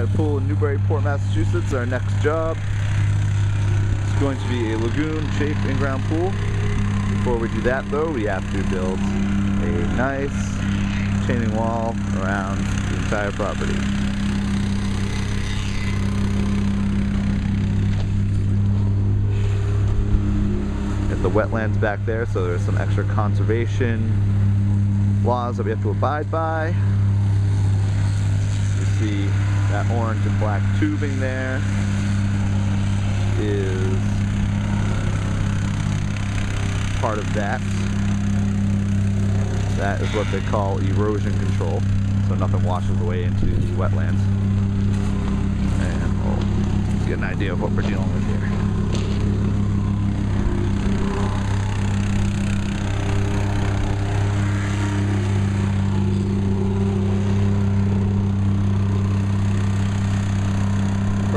at a pool in Newburyport, Massachusetts. Our next job is going to be a lagoon shaped in-ground pool. Before we do that though, we have to build a nice retaining wall around the entire property. Got the wetlands back there, so there's some extra conservation laws that we have to abide by. That orange and black tubing there is part of that. That is what they call erosion control, so nothing washes away into the wetlands. And we'll get an idea of what we're dealing with here.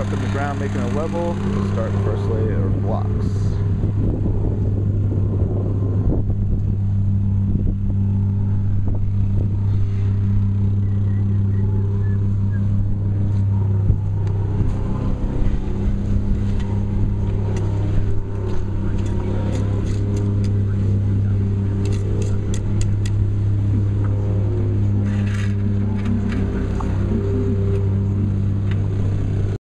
truck on the ground making a level, start first layer of blocks.